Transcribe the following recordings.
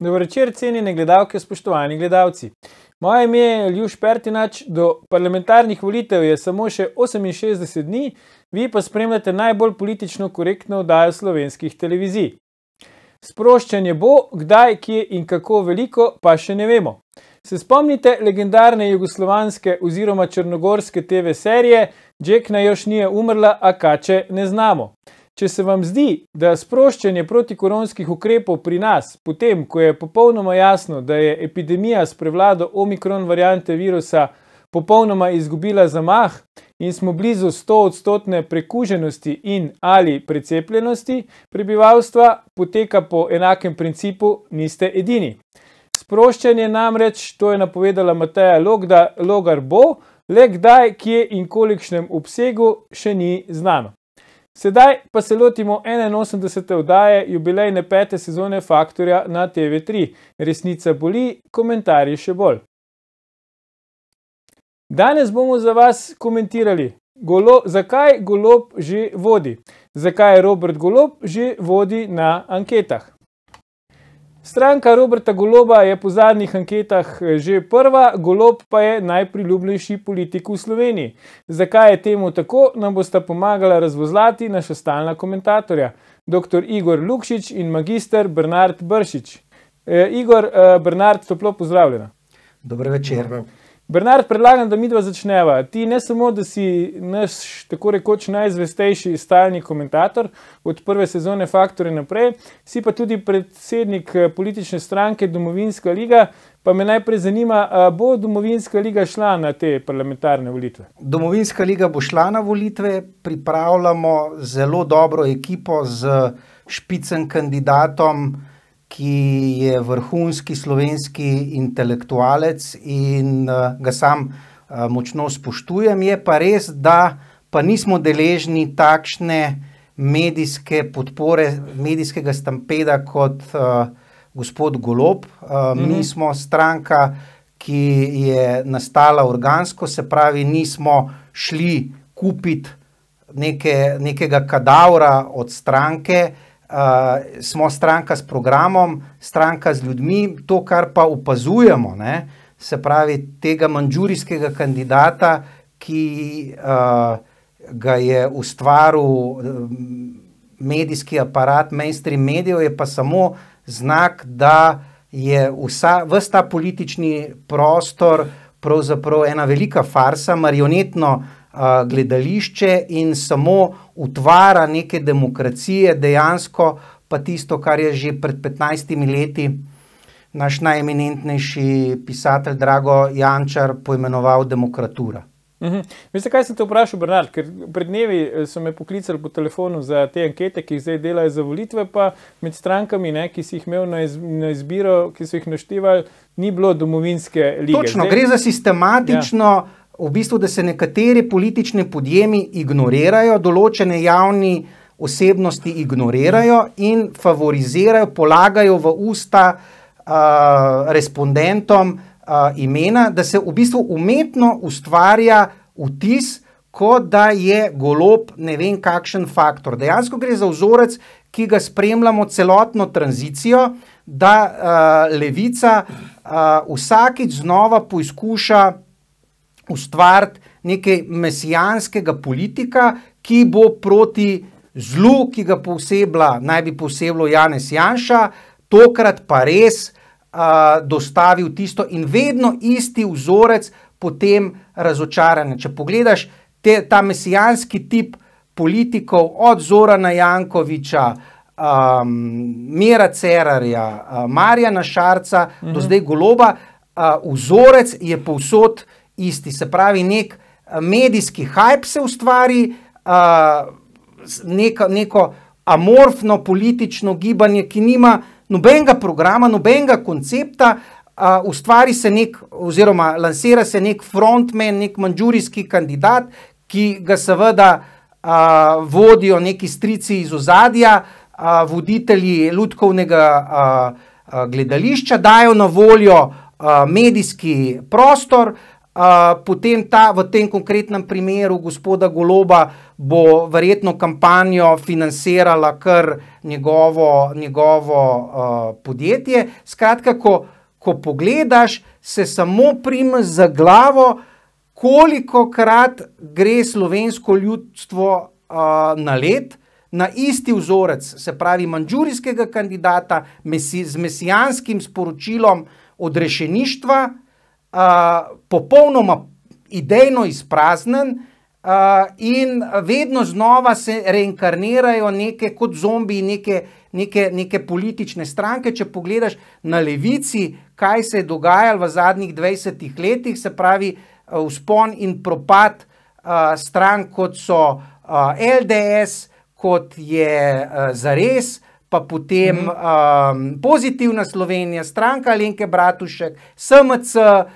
Dobro večer, cenjene gledalke, spoštovani gledalci. Moje ime je Ljuš Pertinač, do parlamentarnih volitev je samo še 68 dni, vi pa spremljate najbolj politično korektno oddajo slovenskih televizij. Sproščanje bo, kdaj, kje in kako veliko, pa še ne vemo. Se spomnite legendarne jugoslovanske oziroma črnogorske TV serije Džekna još nije umrla, a kače ne znamo. Če se vam zdi, da sproščanje protikoronskih ukrepov pri nas, potem ko je popolnoma jasno, da je epidemija s prevlado omikron variante virusa popolnoma izgubila zamah in smo blizu 100 odstotne prekuženosti in ali precepljenosti prebivalstva, poteka po enakem principu, niste edini. Sproščanje namreč, to je napovedala Mateja Logda, Logar bo, le kdaj, kje in kolikšnem obsegu, še ni znano. Sedaj pa se lotimo 81. oddaje jubilejne pete sezone Faktorja na TV3. Resnica boli, komentarji še bolj. Danes bomo za vas komentirali, golo, zakaj golob že vodi, zakaj Robert Golob že vodi na anketah. Stranka Roberta Goloba je po zadnjih anketah eh, že prva, Golob pa je najpriljubljenejši politik v Sloveniji. Zakaj je temu tako, nam bosta pomagala razvozlati naša stalna komentatorja, dr. Igor Lukšič in magistr Bernard Bršič. E, Igor, e, Bernard, toplo pozdravljena. Dobro večer. Dobro. Bernard, predlagam, da mi dva začneva. Ti ne samo, da si naš tako rekoč najzvestejši stalni komentator od prve sezone Faktorja naprej, si pa tudi predsednik eh, politične stranke Domovinska liga. Pa me najprej zanima, bo Domovinska liga šla na te parlamentarne volitve? Domovinska liga bo šla na volitve, pripravljamo zelo dobro ekipo z špicem kandidatom ki je vrhunski slovenski intelektualec in uh, ga sam uh, močno spoštujem. Je pa res, da pa nismo deležni takšne medijske podpore, medijskega stampeda kot uh, gospod Golob. Uh, mhm. Mi smo stranka, ki je nastala organsko, se pravi, nismo šli kupiti neke, nekega kadavra od stranke. Uh, smo stranka s programom, stranka z ljudmi, to, kar pa opazujemo, ne, se pravi, tega manjžurijskega kandidata, ki uh, ga je ustvaril medijski aparat, mainstream medijev, je pa samo znak, da je vsa, vsta politični prostor pravzaprav ena velika farsa, marionetno uh, gledališče in samo utvara neke demokracije, dejansko pa tisto, kar je že pred 15 leti naš najeminentnejši pisatelj Drago Jančar poimenoval demokratura. Uhum. Veste, kaj sem te vprašal, Bernard? Ker pred dnevi eh, so me poklicali po telefonu za te ankete, ki jih zdaj delajo za volitve, pa med strankami, ne, ki si jih imel na, iz, na izbiro, ki so jih naštevali, ni bilo domovinske lige. Točno, zdaj... gre za sistematično. Ja v bistvu, da se nekateri politični podjemi ignorirajo, določene javne osebnosti ignorirajo in favorizirajo, polagajo v usta uh, respondentom uh, imena, da se v bistvu umetno ustvarja vtis, kot da je golob ne vem kakšen faktor. Dejansko gre za vzorec, ki ga spremljamo celotno tranzicijo, da uh, levica uh, vsakič znova poizkuša ustvariti nekaj mesijanskega politika, ki bo proti zlu, ki ga posebla, naj bi poseblo Janez Janša, tokrat pa res uh, dostavil tisto in vedno isti vzorec, potem razočaranje. Če pogledaš te, ta mesijanski tip politikov, od Zorana Jankoviča, um, Mira Cerarja, uh, Marjana Šarca, uh -huh. do mhm. zdaj Goloba, uh, vzorec je povsod isti. Se pravi, nek eh, medijski hype se ustvari, uh, neka, neko amorfno politično gibanje, ki nima nobenega programa, nobenega koncepta. Uh, ustvari se nek, oziroma lansira se nek frontman, nek manjžurijski kandidat, ki ga seveda uh, vodijo neki strici iz ozadja, uh, voditelji ljudkovnega uh, gledališča, dajo na voljo uh, medijski prostor, uh, Uh, potem ta v tem konkretnem primeru gospoda Goloba bo verjetno kampanjo financirala kar njegovo, njegovo uh, podjetje. Skratka, ko, ko pogledaš, se samo prime za glavo, koliko krat gre slovensko ljudstvo uh, na let. Na isti vzorec, se pravi, manjžurijskega kandidata mesi, z mesijanskim sporočilom odrešeništva, uh, popolnoma idejno izpraznjen, uh, in vedno znova se reinkarnirajo neke kot zombi, neke, neke, neke politične stranke. Če pogledaš na levici, kaj se je dogajalo v zadnjih 20 letih, se pravi, vzpon in propad uh, strank, kot so uh, LDS, kot je uh, Zares. Pa potem mm -hmm. um, pozitivna Slovenija, stranka Alenke Bratušek, SMC, uh,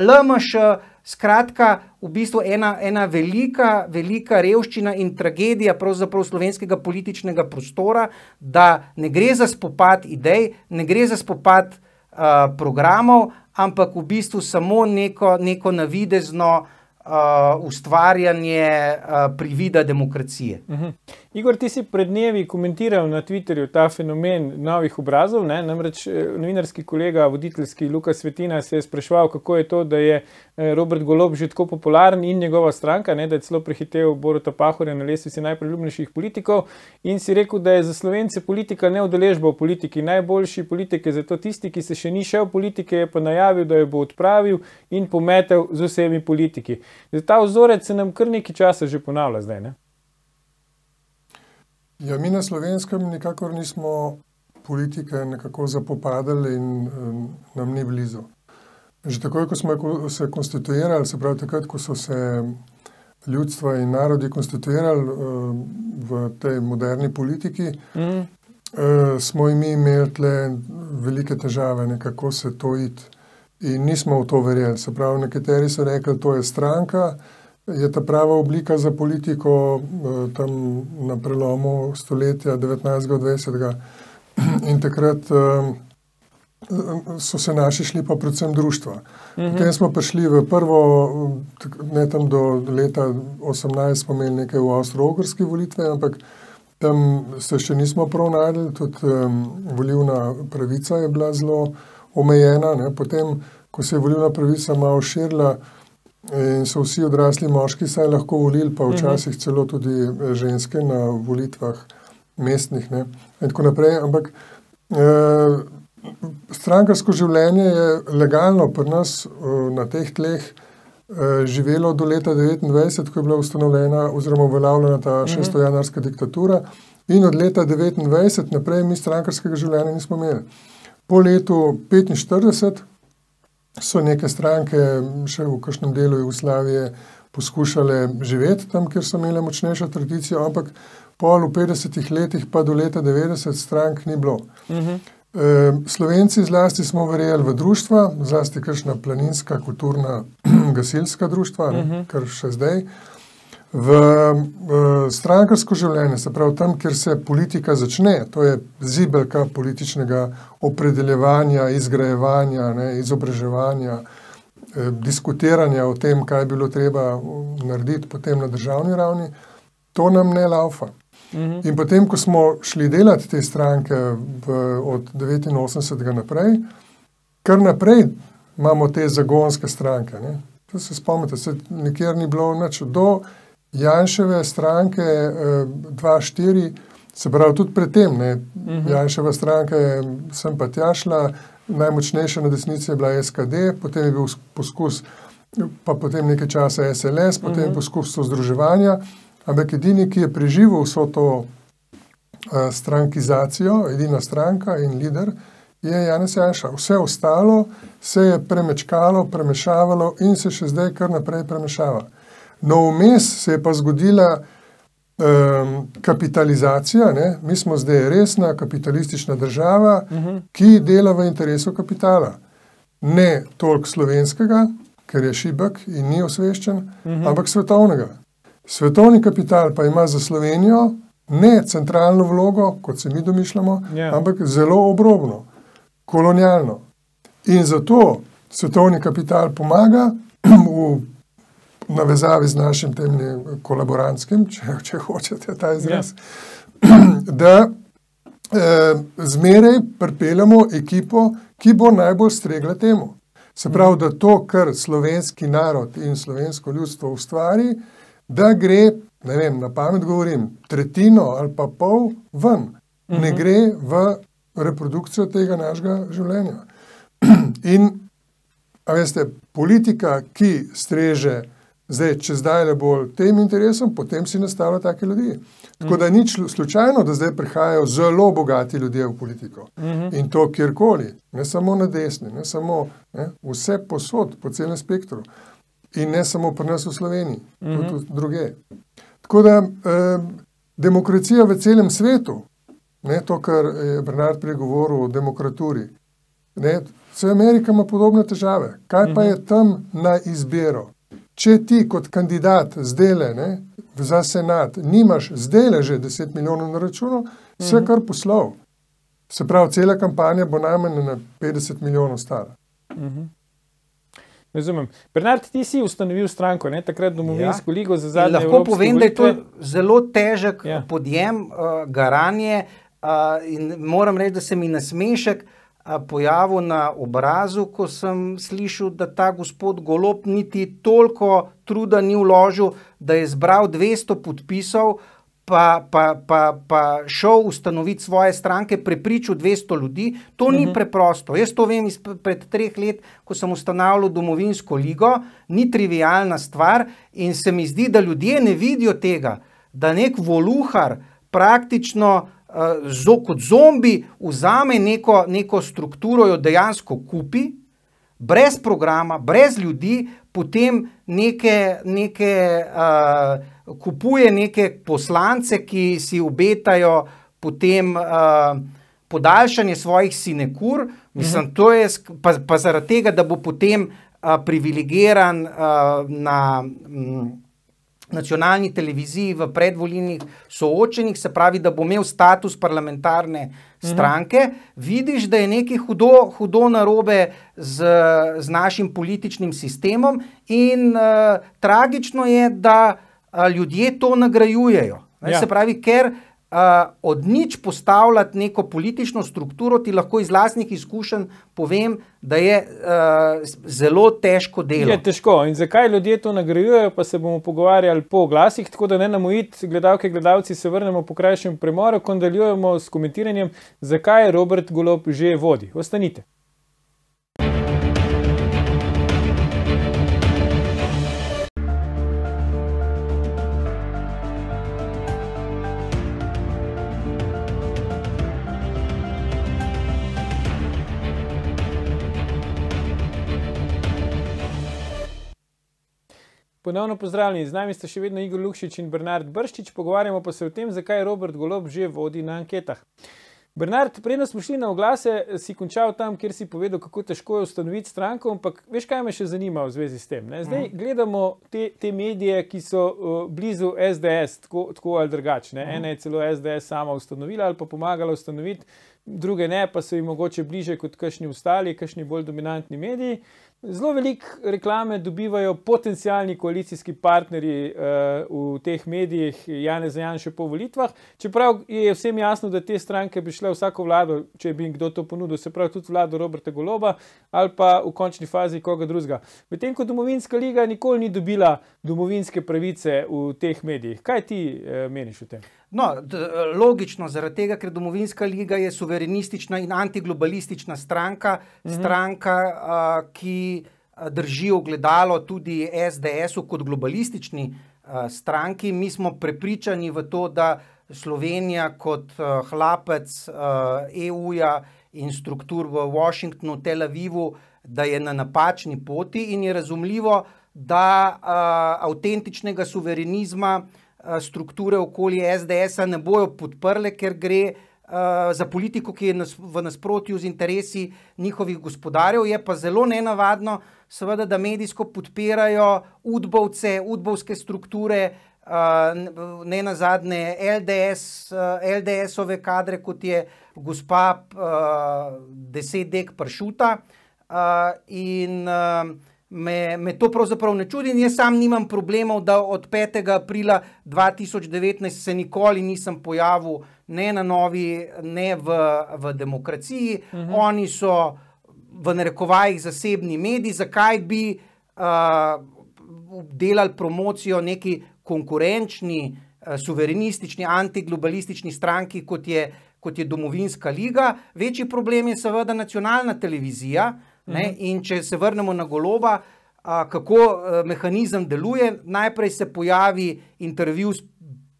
LMŠ, skratka, v bistvu ena, ena velika, velika revščina in tragedija slovenskega političnega prostora, da ne gre za spopad idej, ne gre za spopad uh, programov, ampak v bistvu samo neko, neko navidezno uh, ustvarjanje uh, privida demokracije. Uh mhm. -huh. Igor, ti si pred dnevi komentiral na Twitterju ta fenomen novih obrazov. Ne? Namreč eh, novinarski kolega, voditeljski Luka Svetina, se je spraševal, kako je to, da je Robert Golob že tako popularen in njegova stranka, ne? da je celo prehitev Borota Pahorja na lestvici najpriljubnejših politikov. In si rekel, da je za slovence politika ne udeležba v politiki. Najboljši politik je zato tisti, ki se še ni šel v politike, je pa najavil, da jo bo odpravil in pometel z vsemi politiki. Zdaj, ta vzorec se nam kar nekaj časa že ponavlja zdaj. Ne? Ja, mi na slovenskem nikakor nismo politike nekako zapopadali in um, nam ni blizu. Že takoj, ko smo se konstituirali, se pravi takrat, ko so se ljudstva in narodi konstituirali um, v tej moderni politiki, mm. smo mi imeli tle velike težave, nekako se to iti. In nismo v to verjeli. Se pravi, nekateri so rekli, to je stranka, je ta prava oblika za politiko eh, tam na prelomu stoletja 19-20. In takrat eh, so se naši šli pa predvsem društva. Mhm. Potem smo prišli v prvo, ne tam do leta 18 smo imeli nekaj v avstro-ogrski volitve, ampak tam se še nismo prav najdeli, tudi um, volivna pravica je bila zelo omejena. Ne. Potem, ko se je volivna pravica malo širila, In so vsi odrasli moški saj lahko volili, pa včasih mhm. celo tudi eh, ženske na volitvah mestnih. Ne? In tako naprej. Ampak eh, strankarsko življenje je legalno pri nas eh, na teh tleh eh, živelo do leta 1929, ko je bila ustanovljena oziroma uveljavljena ta mhm. šestojanarska diktatura. In od leta 1929 naprej mi strankarskega življenja nismo imeli. Po letu 1945 so neke stranke še v kažem delu Jugoslavije poskušale živeti tam, kjer so imele močnejšo tradicijo, ampak pol v 50-ih letih, pa do leta 90, strank ni bilo. Uh -huh. E, Slovenci zlasti smo verjeli v društva, zlasti kakšna planinska, kulturna, gasilska društva, uh -huh. kar še zdaj. V, v strankarsko življenje, se pravi tam, kjer se politika začne, to je zibelka političnega opredeljevanja, izgrajevanja, ne, izobraževanja, eh, diskutiranja o tem, kaj bi bilo treba narediti potem na državni ravni, to nam ne laufa. Mhm. In potem, ko smo šli delati te stranke v, od 89. naprej, kar naprej imamo te zagonske stranke. Ne. To se spomnite, se nikjer ni bilo nič do. Janševe stranke, 2-4, eh, se pravi tudi predtem, uh mhm. Janševa stranka je sem pa tja šla, najmočnejša na desnici je bila SKD, potem je bil poskus, pa potem nekaj časa SLS, potem mhm. poskus združevanja, ampak edini, ki je preživel vso to uh, strankizacijo, edina stranka in lider, je Janez Janša. Vse ostalo se je premečkalo, premešavalo in se še zdaj kar naprej premešava. No, vmes se je pa zgodila um, kapitalizacija. Ne? Mi smo zdaj resna kapitalistična država, uh mhm. -huh. ki dela v interesu kapitala. Ne toliko slovenskega, ker je šibek in ni osveščen, uh mhm. -huh. ampak svetovnega. Svetovni kapital pa ima za Slovenijo ne centralno vlogo, kot se mi domišljamo, yeah. Ja. ampak zelo obrobno, kolonialno. In zato svetovni kapital pomaga v navezavi z našim tem kolaborantskim, če, če hočete ta izraz, da eh, zmeraj pripeljamo ekipo, ki bo najbolj stregla temu. Se pravi, da to, kar slovenski narod in slovensko ljudstvo ustvari, da gre, ne vem, na pamet govorim, tretjino ali pa pol ven, ne gre v reprodukcijo tega našega življenja. In, a veste, politika, ki streže zdaj, če zdaj le bolj tem interesom, potem si nastavlja take ljudi. Tako da ni slučajno, da zdaj prihajajo zelo bogati ljudje v politiko. In to kjerkoli, ne samo na desni, ne samo ne, vse posod, po celem spektru. In ne samo pri nas v Sloveniji, tudi druge. Tako da eh, demokracija v celem svetu, ne to, kar je Bernard pregovoril o demokraturi. Ne, vse Amerika ima podobne težave. Kaj pa je tam na izbiro? Če ti kot kandidat zdele ne, za senat nimaš zdele že 10 milijonov na računu, vse kar poslov. Se pravi, cela kampanja bo najmanj na 50 milijonov stara. Razumem. Bernard, ti si ustanovil stranko, ne takrat domovinsko ja. ligo za zadnje Lahko evropske povem, da je to volitve. zelo težek Ja. ja. podjem, uh, garanje. Uh, in moram reči, da se mi nasmešek uh, pojavil na obrazu, ko sem slišal, da ta gospod Golob niti toliko truda ni vložil, da je zbral 200 podpisov, pa, pa, pa, pa šel ustanoviti svoje stranke, prepričal 200 ljudi. To uh -huh. ni preprosto. Jaz to vem izpred treh let, ko sem ustanavljal domovinsko ligo, ni trivialna stvar in se mi zdi, da ljudje ne vidijo tega, da nek voluhar praktično uh, zo, kot zombi vzame neko, neko strukturo, jo dejansko kupi, brez programa, brez ljudi, potem neke, neke, uh, kupuje neke poslance, ki si obetajo potem uh, podaljšanje svojih sinekur, mislim, uh -huh. to je pa, pa zaradi tega, da bo potem uh, privilegiran uh, na. Mm, nacionalni televiziji v predvolilnih soočenjih, se pravi, da bo imel status parlamentarne stranke, mm -hmm. vidiš, da je nekaj hudo, hudo narobe z, z našim političnim sistemom, in uh, tragično je, da uh, ljudje to nagrajujejo. Ne, Ja. Se pravi, ker uh, od nič postavljati neko politično strukturo, ti lahko iz lastnih izkušenj povem, da je uh, zelo težko delo. Je težko. In zakaj ljudje to nagrajujejo, pa se bomo pogovarjali po glasih, tako da ne namojiti, gledalke, gledalci, se vrnemo po krajšem premoru, ko nadaljujemo s komentiranjem, zakaj Robert Golob že vodi. Ostanite. Ponovno pozdravljeni, z nami sta še vedno Igor Lukšič in Bernard Brščič, pogovarjamo pa se o tem, zakaj Robert Golob že vodi na anketah. Bernard, predno smo šli na oglase, si končal tam, kjer si povedal, kako težko je ustanoviti stranko, ampak veš, kaj me še zanima v zvezi s tem. Ne? Zdaj mm. gledamo te, te medije, ki so uh, blizu SDS, tako, tako ali drugače. Mm. Ena je celo SDS sama ustanovila ali pa pomagala ustanoviti, druge ne, pa so jim mogoče bliže kot kakšni ostali, kakšni bolj dominantni mediji. Zelo veliko reklame dobivajo potencijalni koalicijski partnerji uh, v teh medijih, Janez Janša po volitvah. Čeprav je vsem jasno, da te stranke bi šle vsako vlado, če bi jim kdo to ponudil, se pravi tudi vlado Roberta Goloba ali pa v končni fazi koga drugega. Medtem ko domovinska liga nikoli ni dobila domovinske pravice v teh medijih. Kaj ti uh, meniš o tem? No, logično, zaradi tega, ker Domovinska liga je suverenistična in antiglobalistična stranka, mm -hmm. stranka, uh, ki drži ogledalo tudi SDS-u kot globalistični uh, stranki. Mi smo prepričani v to, da Slovenija kot uh, hlapec EU-ja in struktur v Washingtonu, Tel Avivu, da je na napačni poti in je razumljivo, da uh, avtentičnega suverenizma strukture okoli SDS-a ne bojo podprle, ker gre uh, za politiko, ki je nas, v nasprotju z interesi njihovih gospodarjev. Je pa zelo nenavadno, seveda, da medijsko podpirajo udbovce, udbovske strukture, uh, ne na zadnje LDS, LDS-ove kadre, kot je gospa Deset Dek Pršuta. In me, me to pravzaprav ne čudi. Jaz sam nimam problemov, da od 5. aprila 2019 se nikoli nisem pojavil ne na novi, ne v, v demokraciji. Uh -huh. Oni so v narekovajih zasebni mediji, zakaj bi uh, delali promocijo neki konkurenčni, uh, suverenistični, antiglobalistični stranki, kot je, kot je Domovinska liga. Večji problem je seveda nacionalna televizija. Ne? Mhm. In če se vrnemo na goloba, a, kako a, mehanizem deluje, najprej se pojavi intervju s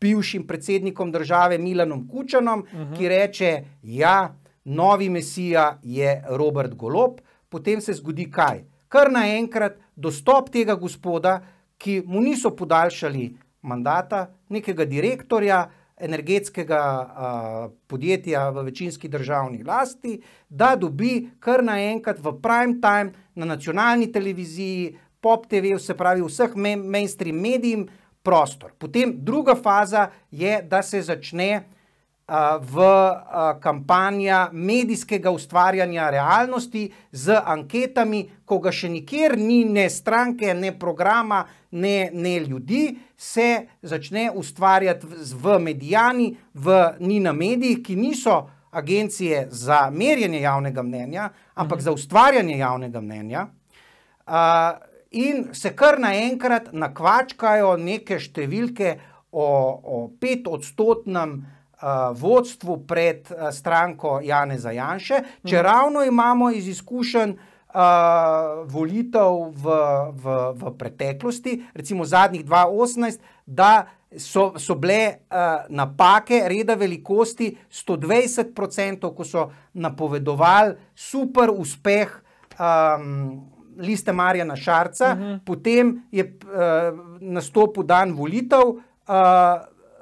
bivšim predsednikom države Milanom Kučanom, uh mhm. -huh. ki reče: Ja, novi mesija je Robert Golob. Potem se zgodi kaj? Kar naenkrat dostop tega gospoda, ki mu niso podaljšali mandata, nekega direktorja, energetskega uh, podjetja v večinski državni lasti, da dobi kar naenkrat v prime time na nacionalni televiziji, pop TV, se pravi vseh mainstream medijem prostor. Potem druga faza je, da se začne v kampanja medijskega ustvarjanja realnosti z anketami, ko ga še nikjer ni, ne stranke, ne programa, ne, ne ljudi, se začne ustvarjati v medijani, v Nina medijih, ki niso agencije za merjenje javnega mnenja, ampak mhm. za ustvarjanje javnega mnenja. Uh, in se kar naenkrat nakvačkajo neke številke o, o pet odstotnem uh, vodstvu pred uh, stranko Janeza Janše, če ravno imamo iz izkušenj uh, volitev v, v, v preteklosti, recimo zadnjih 2018, da so, so bile uh, napake reda velikosti 120%, ko so napovedovali super uspeh. Um, Liste Marjana Šarca, uh. -huh. potem je uh, nastopil dan volitev, uh,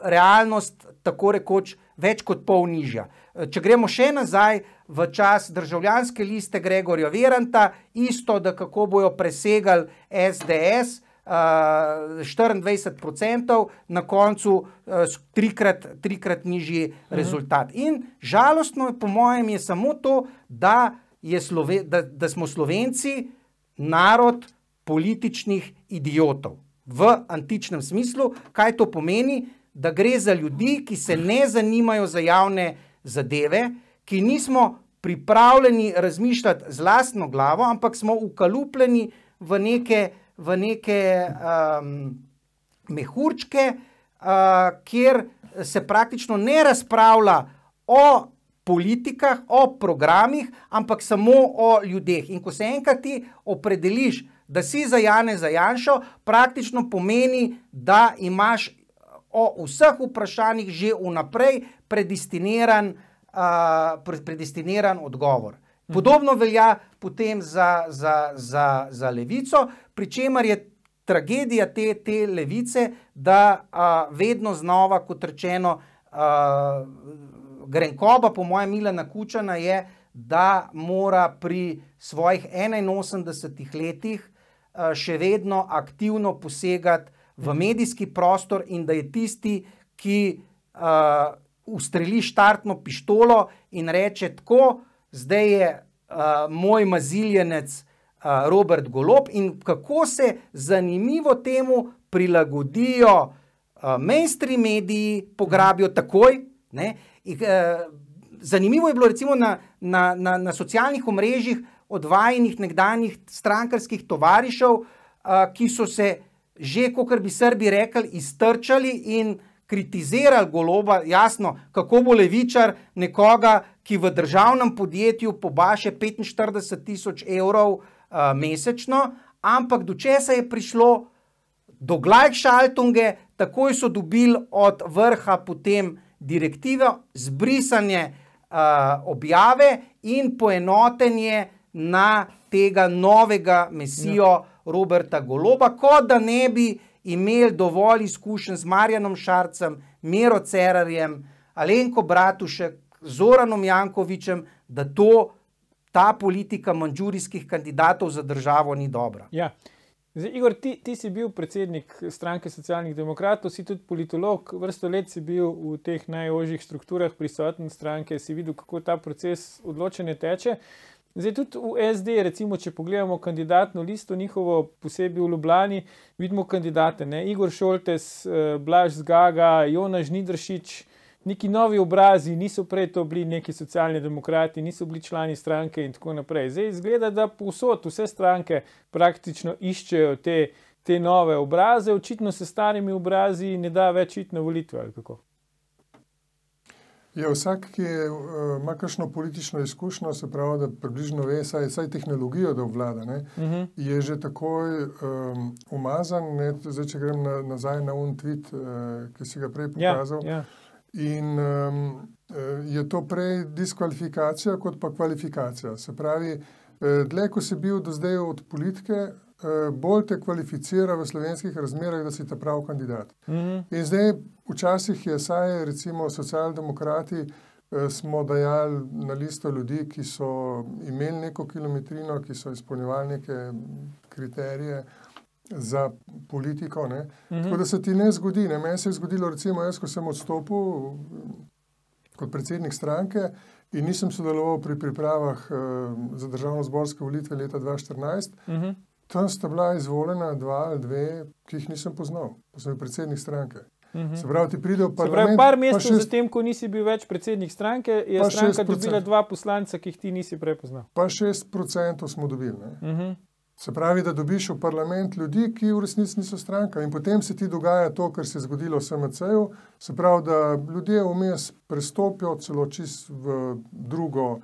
realnost tako rekoč več kot pol nižja. Če gremo še nazaj v čas državljanske liste Gregorja Veranta, isto, da kako bojo presegali SDS. Uh, 24%, na koncu uh, trikrat, trikrat nižji mhm. rezultat. In žalostno, po mojem, je samo to, da, je Slove, da, da smo Slovenci narod političnih idiotov. V antičnem smislu, kaj to pomeni? Da gre za ljudi, ki se ne zanimajo za javne zadeve, ki nismo pripravljeni razmišljati z lastno glavo, ampak smo ukalupljeni v neke, v neke um, mehurčke, uh, kjer se praktično ne razpravlja o politikah, o programih, ampak samo o ljudeh. In ko se enkrat ti opredeliš, da si za Jane za Janšo, praktično pomeni, da imaš o vseh vprašanjih že vnaprej predestiniran, uh, predestiniran odgovor. Mhm. Podobno velja potem za, za, za, za levico, pri čemer je tragedija te, te levice, da uh, vedno znova, kot rečeno, uh, Grenkoba, po mojem, Milena Kučana je, da mora pri svojih 81 letih uh, še vedno aktivno posegati v medijski prostor in da je tisti, ki uh, ustreli štartno pištolo in reče: Tako, zdaj je uh, moj maziljenec uh, Robert Golop, in kako se zanimivo temu prilagodijo uh, mainstream mediji, pograbijo takoj. In, uh, zanimivo je bilo recimo na, na, na, na socialnih omrežjih odvajenih nekdanjih strankarskih tovarišev, uh, ki so se že, kot bi Srbi rekli, iztrčali in kritizirali goloba, jasno, kako bo levičar nekoga, ki v državnem podjetju pobaše 45 tisoč evrov uh, mesečno, ampak do česa je prišlo, do glajk šaltunge, takoj so dobili od vrha potem direktive, zbrisanje uh, objave in poenotenje na tega novega mesijo. Ja. Roberta Goloba, kot da ne bi imeli dovolj izkušenj z Marjanom Šarcem, Miro Cerarjem, Alenko Bratušek, Zoranom Jankovičem, da to, ta politika manjžurijskih kandidatov za državo ni dobra. Ja. Zdaj, Igor, ti, ti si bil predsednik stranke socialnih demokratov, si tudi politolog, vrsto let si bil v teh najožjih strukturah prisoten stranke, si videl, kako ta proces odločanja teče. Zdaj tudi v SD, recimo, če pogledamo kandidatno listo njihovo, posebej v Ljubljani, vidimo kandidate, ne? Igor Šoltes, eh, Blaž Zgaga, Jona Žnidršič, neki novi obrazi, niso prej to bili neki socialni demokrati, niso bili člani stranke in tako naprej. Zdaj izgleda, da povsod vse stranke praktično iščejo te, te nove obraze, očitno se starimi obrazi ne da več iti na volitve ali kako. Ja, vsak, ki je, uh, ima kakšno politično izkušnjo, se pravi, da približno ve, saj, saj tehnologijo, da obvlada, ne, uh -huh. je že takoj um, umazan. Ne, zdaj, če grem na, nazaj na un tweet, uh, ki si ga prej Ja, pokazal. ja. In um, je to prej diskvalifikacija, kot pa kvalifikacija. Se pravi, eh, dlje ko si bil do zdaj od politike, eh, bolj te kvalificira v slovenskih razmerah, da si ta prav kandidat. Mhm. In zdaj, včasih je, saj recimo socialdemokrati, eh, smo dajali na listo ljudi, ki so imeli neko kilometrino, ki so izpolnjevali neke kriterije za politiko. Ne. Mhm. Tako da se ti ne zgodi. Ne. Meni se je zgodilo, recimo, jaz, ko sem odstopil kot predsednik stranke in nisem sodeloval pri pripravah eh, za državno zborske volitve leta 2014. Mhm. Tam sta bila izvoljena dva ali dve, ki jih nisem poznal, pa sem bil predsednik stranke. Mhm. Se pravi, ti pride v Se pravi, parlament. par pa mesecev šest- zatem, ko nisi bil več predsednik stranke, je stranka 6%. dobila dva poslanca, ki jih ti nisi prepoznal. Pa šest procentov smo dobili. Ne. Mhm. Se pravi, da dobiš v parlament ljudi, ki v resnici niso stranka. In potem se ti dogaja to, kar se je zgodilo v SMC-ju. Se pravi, da ljudje vmes prestopijo celo čist v drugo,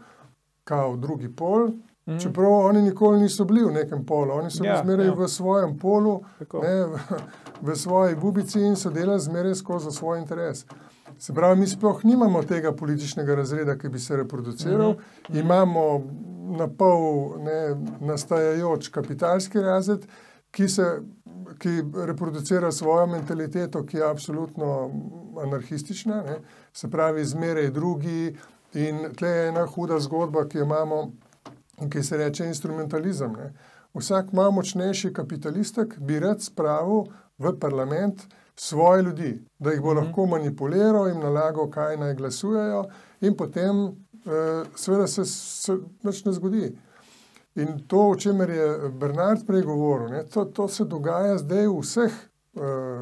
kao drugi pol. Mhm. Čeprav oni nikoli niso bili v nekem polu, oni so Ja, zmeraj ja. v svojem polu, Tako. ne, v, v svoji bubici in so delali zmeraj skozi svoj interes. Se pravi, mi sploh nimamo tega političnega razreda, ki bi se reproduciral, mm -hmm. imamo na pol ne, nastajajoč kapitalski razred, ki, se, ki reproducira svojo mentaliteto, ki je absolutno anarhistična, ne, se pravi, zmeraj drugi. In tle je ena huda zgodba, ki jo imamo ki se reče instrumentalizem. Ne. Vsak malo močnejši kapitalistek bi rad spravil v parlament svoje ljudi, da jih bo Mhm. lahko manipuliral in nalagal, kaj naj glasujejo, in potem eh, seveda se, se nič ne zgodi. In to, o čemer je Bernard prej govoril, ne, to, to se dogaja zdaj v vseh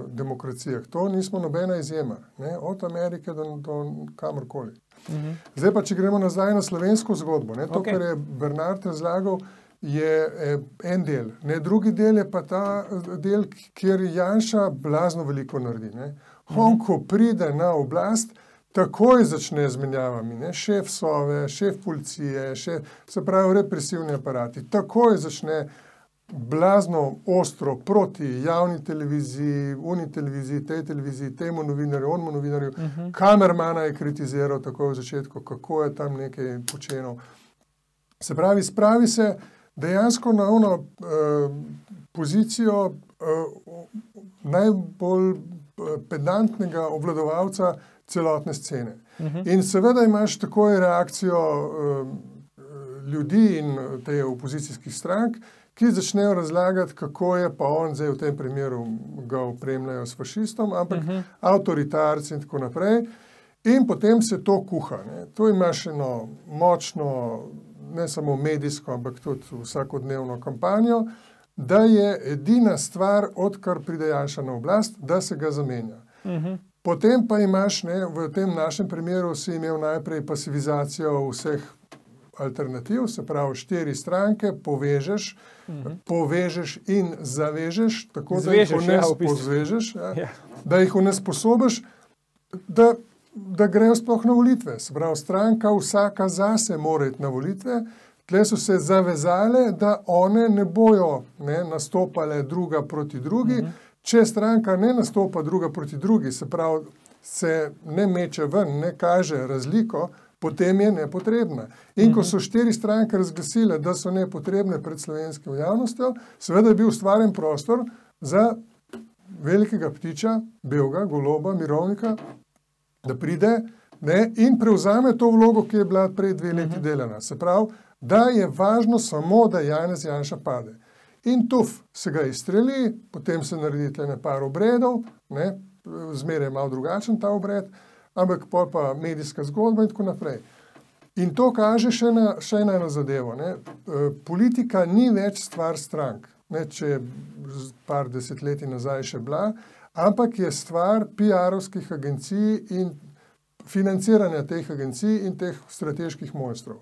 demokracijah. To nismo nobena izjema, ne, od Amerike do, do kamorkoli. Mhm. Zdaj pa, če gremo nazaj na slovensko zgodbo, ne, to, Ok. okay. kar je Bernard razlagal, je eh, en del. Ne, drugi del je pa ta eh, del, kjer Janša blazno veliko naredi. Ne. On, ko pride na oblast, takoj začne z menjavami. Ne. Šef Sove, šef policije, šef, se pravi represivni aparati. Takoj začne blazno ostro proti javni televiziji, uni televiziji, tej televiziji, temu novinarju, onmu novinarju. Uh -huh. Kamermana je kritiziral takoj v začetku, kako je tam nekaj počenil. Se pravi, spravi se dejansko na ono eh, pozicijo eh, najbolj eh, pedantnega obvladovalca celotne scene. Uh -huh. In seveda imaš takoj reakcijo eh, ljudi in te opozicijskih strank, ki začnejo razlagati, kako je pa on zdaj v tem primeru ga opremljajo s fašistom, ampak uh -huh. avtoritarci in tako naprej. In potem se to kuha. Ne. To imaš eno močno, ne samo medijsko, ampak tudi vsakodnevno kampanjo, da je edina stvar, odkar pride Janša na oblast, da se ga zamenja. Uh -huh. Potem pa imaš, ne, v tem našem primeru, si imel najprej pasivizacijo vseh alternativ, se pravi, štiri stranke, povežeš, uh -huh. povežeš in zavežeš, tako Zvežeš, da jih ja, vnes v bistvu. pozvežeš, ja, Ja. da jih unesposobiš, da, da grejo sploh na volitve. Se pravi, stranka vsaka zase mora iti na volitve. Tle so se zavezale, da one ne bojo ne, nastopale druga proti drugi. -hmm. Če stranka ne nastopa druga proti drugi, se pravi, se ne meče ven, ne kaže razliko, potem je nepotrebna. In ko so štiri stranke razglasile, da so nepotrebne pred slovensko javnostjo, seveda je bil ustvarjen prostor za velikega ptiča, belga, goloba, mirovnika, da pride ne, in prevzame to vlogo, ki je bila prej dve leti delana. Se pravi, da je važno samo, da Janez Janša pade. In tuf se ga izstreli, potem se naredi tle par obredov, ne, zmeraj je malo drugačen ta obred, ampak pol pa medijska zgodba in tako naprej. In to kaže še na, še na eno zadevo. Ne. E, Politika ni več stvar strank, ne, če je par desetletij nazaj še bila, ampak je stvar PR-ovskih agencij in financiranja teh agencij in teh strateških mojstrov.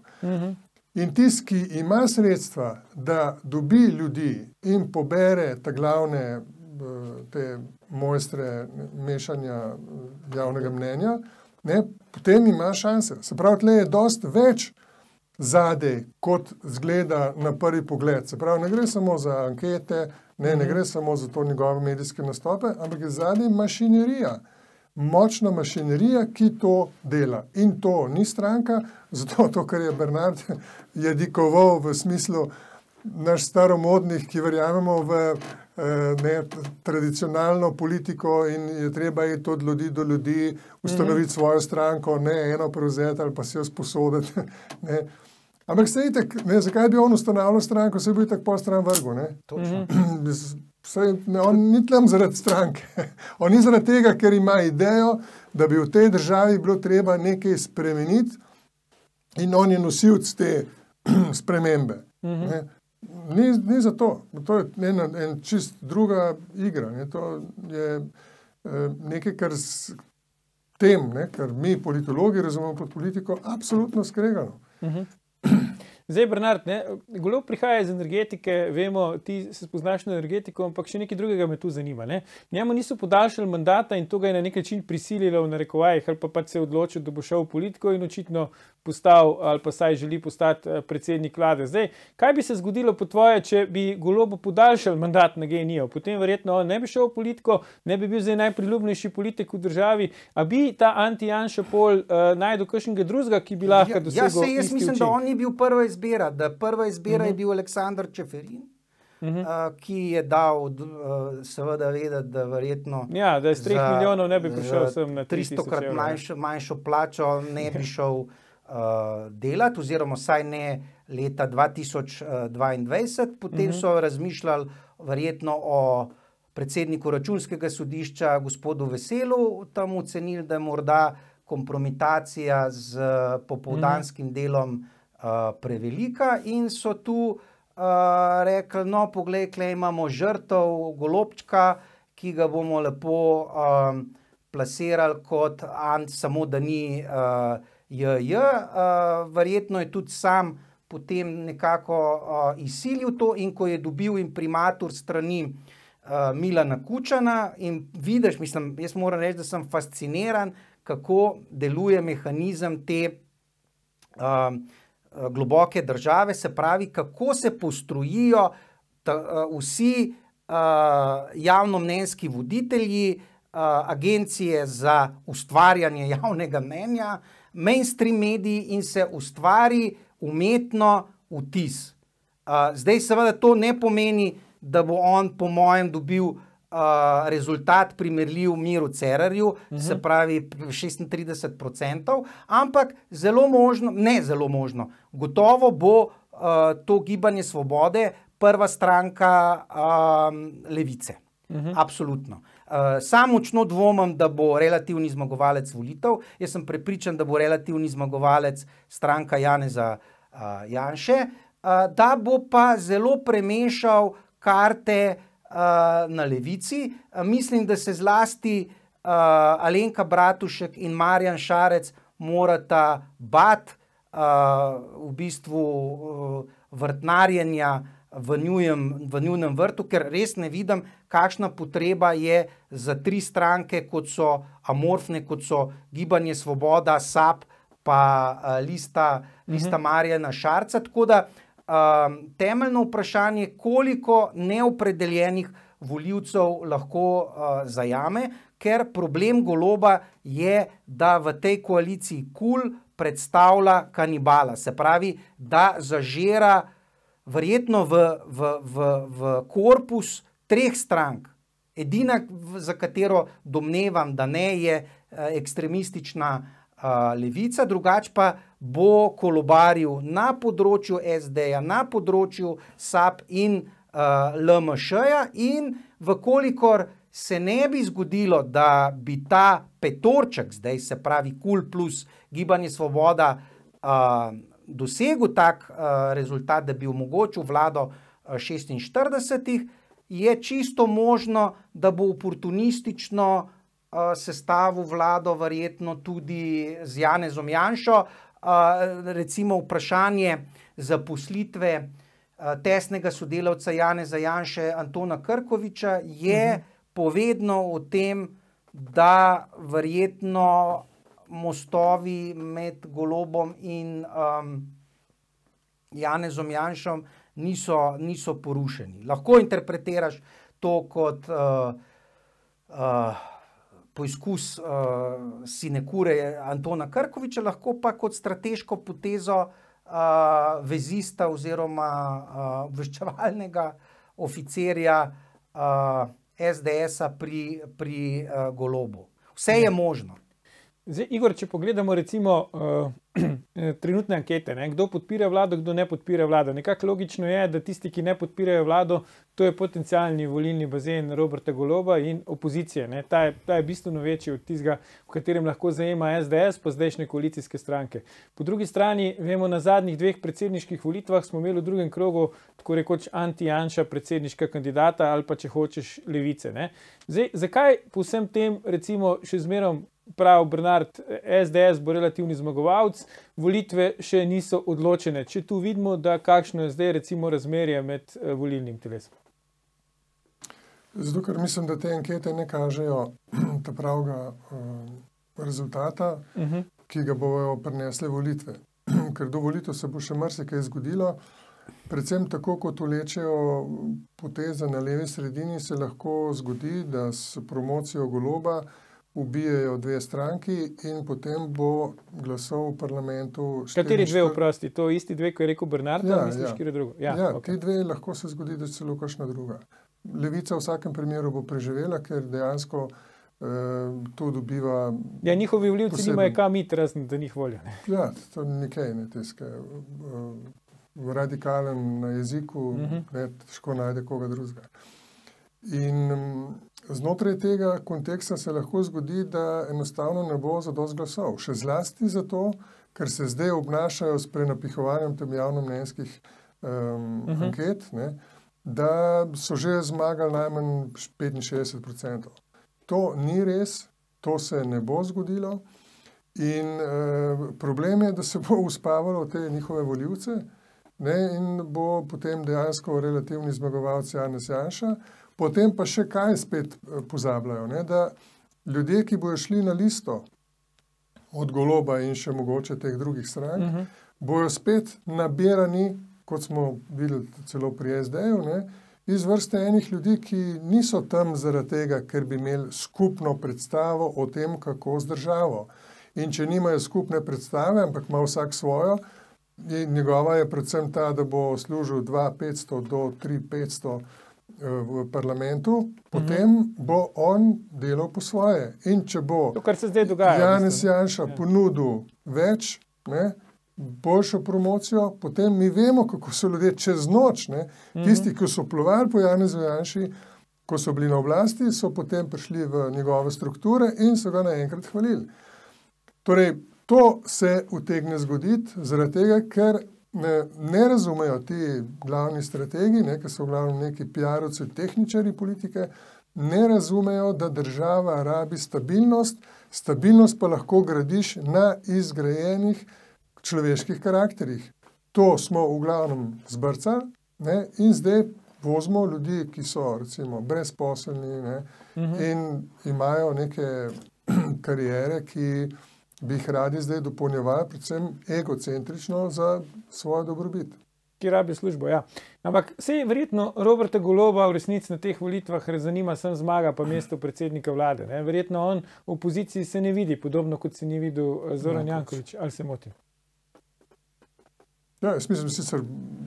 In tisti, ki ima sredstva, da dobi ljudi in pobere te glavne te mojstre mešanja eh, javnega mnenja, ne, potem ima šanse. Se pravi, tle je dost več zadej, kot zgleda na prvi pogled. Se pravi, ne gre samo za ankete, ne, ne gre samo za to njegove medijske nastope, ampak je zadej mašinerija. Močna mašinerija, ki to dela. In to ni stranka, zato to, kar je Bernard jedikoval v smislu naš staromodnih, ki verjamemo v eh, ne, tradicionalno politiko in je treba iti od ljudi do ljudi, ustanoviti mm -hmm. svojo stranko, ne eno prevzeti ali pa si jo sposoditi. Ne. Ampak sejte, zakaj bi on ustanavljal stranko, se bi tako po stran vrgel. Ne? Sej, ne, on ni tam zaradi stranke. On ni zaradi tega, ker ima idejo, da bi v tej državi bilo treba nekaj spremeniti in on je nosilc te spremembe. Ne. Ni, ni za to. To je ena en čist druga igra. Ne. To je eh, nekaj, kar s tem, ne, kar mi politologi razumemo pod politiko, absolutno skregano. Zdaj, Bernard, golo prihaja iz energetike, vemo, ti se spoznaš na energetiko, ampak še nekaj drugega me tu zanima. Ne? Njemu niso podaljšali mandata in to ga je na nek način prisililo v narekovajih, ali pa pač se je odločil, da bo šel v politiko in očitno postal ali pa saj želi postati eh, predsednik vlade. Zdaj, kaj bi se zgodilo po tvoje, če bi golobo podaljšali mandat na GNI-ju? Potem verjetno on ne bi šel v politiko, ne bi bil zdaj najpriljubnejši politik v državi, a bi ta anti-Janša pol uh, najdel kakšnega drugega, ki bi lahko Ja, dosegel. ja, sej, jaz mislim, učinek? da on ni bil prva izbira, da prva izbira uh -huh. je bil Aleksandr Čeferin, uh Mhm. -huh. uh, ki je dal uh, seveda vedeti, da verjetno. Ja, da iz 3 za- milijonov ne bi prišel sem na 300 300 krat manjšo, manjšo plačo ne bi šel uh, delati, oziroma vsaj ne leta 2022. Potem uh -huh. so razmišljali verjetno o predsedniku računskega sodišča, gospodu Veselu, tam ocenili, da je morda kompromitacija z popoldanskim -huh. delom uh, prevelika in so tu uh, rekli, no, poglej, klej imamo žrtev golobčka, ki ga bomo lepo um, plasirali kot ant, samo da ni uh, JJ. Uh, verjetno je tudi sam potem nekako uh, izsilil to in ko je dobil imprimatur strani Milana Kučana in vidiš, mislim, jaz moram reči, da sem fasciniran, kako deluje mehanizem te um, globoke države, se pravi, kako se postrojijo ta, uh, vsi uh, javnomnenjski voditelji, uh, agencije za ustvarjanje javnega mnenja, mainstream mediji in se ustvari umetno vtis. Uh, zdaj, seveda, to ne pomeni, da bo on, po mojem, dobil uh, rezultat primerljiv Miru Cerarju, uh -huh. se pravi 36%, ampak zelo možno, ne zelo možno, gotovo bo uh, to gibanje svobode prva stranka um, levice. Uh -huh. Absolutno. Uh, sam močno dvomim, da bo relativni zmagovalec volitev. Jaz sem prepričan, da bo relativni zmagovalec stranka Janeza uh, Janše, uh, da bo pa zelo premešal karte uh, na levici. Uh, mislim, da se zlasti uh, Alenka Bratušek in Marjan Šarec morata bat uh, v bistvu uh, vrtnarjenja v, njujem, v njunem vrtu, ker res ne vidim, kakšna potreba je za tri stranke, kot so amorfne, kot so Gibanje Svoboda, SAP, pa uh, lista, lista mhm. Marjana Šarca. Tako da um, temeljno vprašanje, koliko neopredeljenih voljivcev lahko uh, zajame, ker problem goloba je, da v tej koaliciji kul predstavlja kanibala, se pravi, da zažira verjetno v, v, v, v korpus treh strank. Edina, za katero domnevam, da ne je uh, ekstremistična uh, levica, drugače pa bo kolobaril na področju SD-ja, na področju SAP in uh, LMŠ-ja, in vkolikor se ne bi zgodilo, da bi ta petorček, zdaj se pravi Kul plus Gibanje Svoboda, uh, dosegel tak uh, rezultat, da bi omogočil vlado uh, 46, je čisto možno, da bo oportunistično uh, sestavil vlado, verjetno tudi z Janezom Janšo. Uh, recimo vprašanje zaposlitve uh, tesnega sodelavca Janeza Janša, Antona Krkoviča, je mhm. povedno o tem, da verjetno mostovi med Golobom in um, Janezom Janšom niso, niso porušeni. Lahko interpretiraš to kot uh, uh, poizkus uh, sinekure Antona Krkoviča, lahko pa kot strateško potezo uh, vezista oziroma uh, obveščevalnega oficirja uh, SDS-a pri, pri uh, Golobu. Vse je možno. Zdaj, Igor, če pogledamo recimo uh, trenutne ankete, ne, kdo podpira vlado, kdo ne podpira vlado. Nekako logično je, da tisti, ki ne podpirajo vlado, to je potencijalni volilni bazen Roberta Goloba in opozicije. Ta je, ta je bistveno večji od tistega, v katerem lahko zajema SDS, pa zdajšnje koalicijske stranke. Po drugi strani, vemo, na zadnjih dveh predsedniških volitvah smo imeli v drugem krogu tako rekoč anti-janša predsedniška kandidata ali pa če hočeš levice. Zdaj, zakaj po vsem tem recimo še zmerom pravi Bernard, SDS bo relativni zmagovalec, volitve še niso odločene. Če tu vidimo, da kakšno je zdaj recimo razmerje med uh, volilnim telesom. Zato, ker mislim, da te ankete ne kažejo ta pravega uh, rezultata, uh mhm. -huh. ki ga bojo prinesle volitve. ker do volitev se bo še marsikaj zgodilo. Predvsem tako, kot ulečejo poteze na levi sredini, se lahko zgodi, da s promocijo goloba uh, ubijajo dve stranki in potem bo glasov v parlamentu. Kateri dve vprosti? To isti dve, kot je rekel Bernard, ja, misliš, ja. drugo? Ja, ja okay. ti dve lahko se zgodi, da celo kakšna druga. Levica v vsakem primeru bo preživela, ker dejansko eh, to dobiva. Ja, njihovi vljivci poseben... nimajo kam iti, razen da njih volijo. Ja, to nekaj, ne tiske. Uh, radikalen na jeziku, uh mhm. -huh. ne, težko najde koga drugega. In um, znotraj tega konteksta se lahko zgodi, da enostavno ne bo za dosti glasov. Še zlasti zato, ker se zdaj obnašajo s prenapihovanjem tem javnomnenjskih um, uh -huh. anket, ne, da so že zmagali najmanj 65%. To ni res, to se ne bo zgodilo. In uh, problem je, da se bo uspavalo te njihove voljivce ne, in bo potem dejansko relativni zmagovalec Janes Janša. Potem pa še kaj spet eh, pozabljajo, ne? da ljudje, ki bojo šli na listo od goloba in še mogoče teh drugih strank, uh mhm. -huh. bojo spet nabirani, kot smo videli celo pri SD-ju, iz vrste enih ljudi, ki niso tam zaradi tega, ker bi imeli skupno predstavo o tem, kako zdržavo. In če nimajo skupne predstave, ampak ima vsak svojo, njegova je predvsem ta, da bo služil 2-500 do 3-500 v parlamentu, potem mm -hmm. bo on delal po svoje. In če bo to, kar se zdaj dogaja, Janes Janša ja. ponudil več, ne, boljšo promocijo, potem mi vemo, kako so ljudje čez noč, ne, -hmm. tisti, ki so plovali po Janezu Janši, ko so bili na oblasti, so potem prišli v njegove strukture in so ga naenkrat hvalili. Torej, to se utegne zgoditi zaradi tega, ker ne, ne razumejo ti glavni strategi, ne, ki so v glavnem neki PR-ovci, tehničari politike, ne razumejo, da država rabi stabilnost, stabilnost pa lahko gradiš na izgrajenih človeških karakterih. To smo v glavnem zbrcali ne, in zdaj vozimo ljudi, ki so recimo brezposelni ne, uh mhm. -huh. in imajo neke karijere, ki bi jih radi zdaj dopolnjevali, predvsem egocentrično za svojo dobrobit. Ki rabi službo. Ja. Ampak se je verjetno Roberta Goloba v resnici na teh volitvah zanima, sem zmaga pa mesto predsednika vlade. Ne? Verjetno on v opoziciji se ne vidi, podobno kot se ni videl eh, Zoran Jankovič. Ali se motim? Ja, jaz mislim, sicer,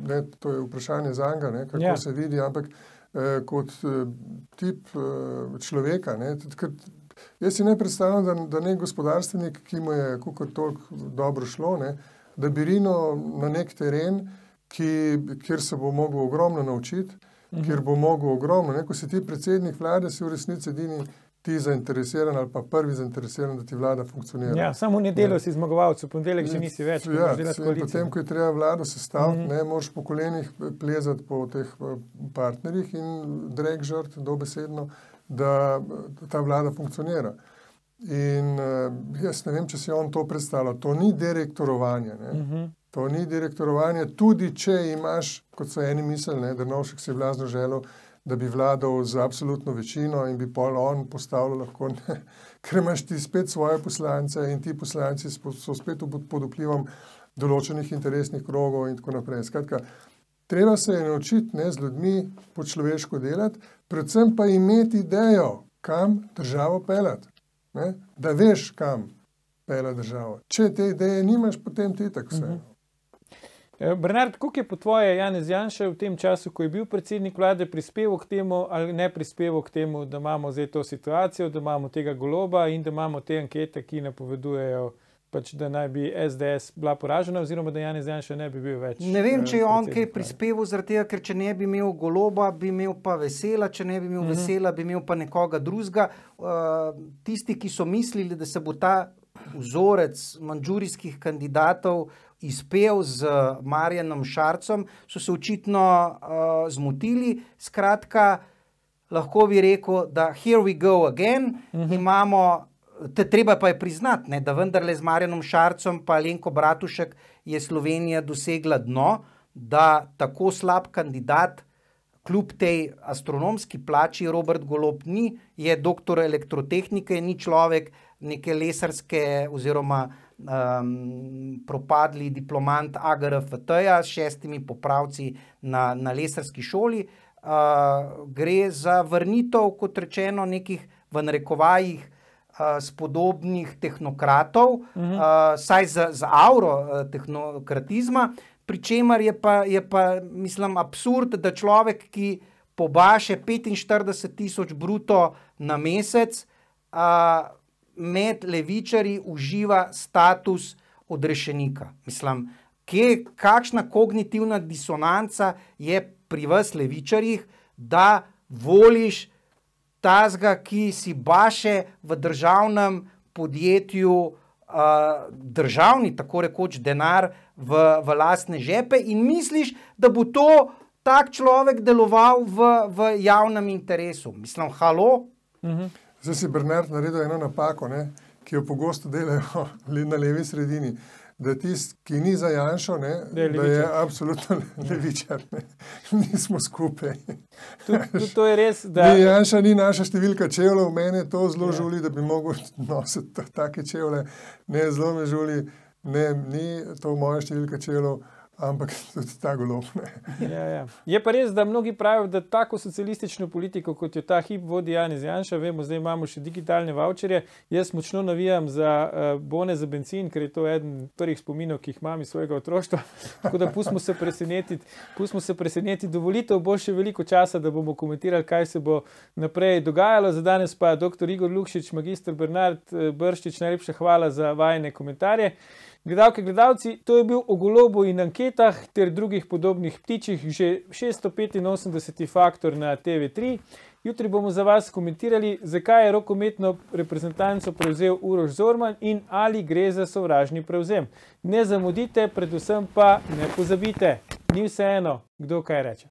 ne, to je vprašanje za njega, kako ja. se vidi, ampak eh, kot eh, tip eh, človeka. Ne, tudi, Jaz si ne predstavljam, da, da nek gospodarstvenik, ki mu je kako toliko dobro šlo, ne, da bi rino na nek teren, ki, kjer se bo mogel ogromno naučiti, uh -huh. kjer bo mogel ogromno. Ne, ko si ti predsednik vlade, si v resnici edini, ti zainteresiran ali pa prvi zainteresiran, da ti vlada funkcionira. Ja, samo v nedeljo si zmagovalec, v ponedeljek že nisi več. Ja, potem, ko je treba vlado sestaviti, mm -hmm. ne moš po kolenih plezati po teh eh, partnerjih in drek žrt dobesedno, da ta vlada funkcionira. In uh, jaz ne vem, če si on to predstavlja. To ni direktorovanje. Uh mhm. -huh. To ni direktorovanje, tudi če imaš, kot so eni mislili, da Novšek si vlazno želel, da bi vladal z absolutno večino in bi pol on postavljal lahko, ne, ker imaš ti spet svoje poslance in ti poslanci so spet pod vplivom določenih interesnih krogov in tako naprej. Skratka, treba se je naučiti ne, z ljudmi po človeško delati, predvsem pa imeti idejo, kam državo pelati, ne, da veš, kam pela državo. Če te ideje nimaš, potem ti tako vse. Uh -huh. Eh, Bernard, kako je po tvoje Janez Janša v tem času, ko je bil predsednik vlade, prispeval k temu ali ne prispeval k temu, da imamo zdaj to situacijo, da imamo tega goloba in da imamo te ankete, ki napovedujejo, pač, da naj bi SDS bila poražena, oziroma da Janez Janša ne bi bil več. Ne vem, če je on kaj prispeval, zaradi tega, ker če ne bi imel goloba, bi imel pa vesela, če ne bi imel uh mhm. -huh. vesela, bi imel pa nekoga drugega. Uh, tisti, ki so mislili, da se bo ta vzorec manjžurijskih kandidatov izpel z Marjanom Šarcem, so se očitno uh, zmotili. Skratka, lahko bi rekel, da here we go again. Uh mhm. -huh. Imamo, te, treba pa je priznati, ne, da vendarle z Marjanom Šarcem in Lenko Bratušek je Slovenija dosegla dno, da tako slab kandidat. Kljub tej astronomski plači, Robert Golop ni, je doktor elektrotehnike, ni človek neke lesarske oziroma um, propadli diplomant AGRFT-ja s šestimi popravci na, na lesarski šoli. Uh, gre za vrnitev, kot rečeno, nekih v narekovajih spodobnih tehnokratov, uh -huh. uh, saj za, avro tehnokratizma, pri čemer je pa, je pa, mislim, absurd, da človek, ki pobaše 45 tisoč bruto na mesec, uh, med levičari uživa status odrešenika. Mislim, kje, kakšna kognitivna disonanca je pri vas, levičarjih, da voliš tazga, ki si baše v državnem podjetju, uh, državni, tako rekoč, denar v, v lastne žepe in misliš, da bo to tak človek deloval v, v javnem interesu. Mislim, halo. Uh mhm. Zdaj si Bernard naredil eno napako, ne, ki jo pogosto delajo na levi sredini. Da tisti, ki ni za Janša, ne, da je absolutno levičar, ne. nismo skupaj. Tud, tud to je res. Da... Ni Janša ni naša številka čevljev, meni je to zelo ja. žuli, da bi mogel nositi take čevlje. Ne, zelo me žuli, ne, ni to moja številka čevljev ampak tudi ta golob. Ja, ja. Je pa res, da mnogi pravijo, da tako socialistično politiko, kot jo ta hip vodi Janis Janša, vemo, zdaj imamo še digitalne voucherje. Jaz močno navijam za uh, bone za benzin, ker je to eden prvih spominov, ki jih imam iz svojega otroštva. Tako da pustimo se presenetiti, pustimo se presenetiti, dovolite, bo še veliko časa, da bomo komentirali, kaj se bo naprej dogajalo. Za danes pa dr. Igor Lukšič, magistr Bernard eh, Brščič, najlepša hvala za vajne komentarje. Gledalke, gledalci, to je bil o golobu in anketah ter drugih podobnih ptičih, že 685. faktor na TV3. Jutri bomo za vas komentirali, zakaj je rokometno reprezentanco prevzel Uroš Zorman in ali gre za sovražni prevzem. Ne zamudite, predvsem pa ne pozabite, ni vseeno, kdo kaj reče.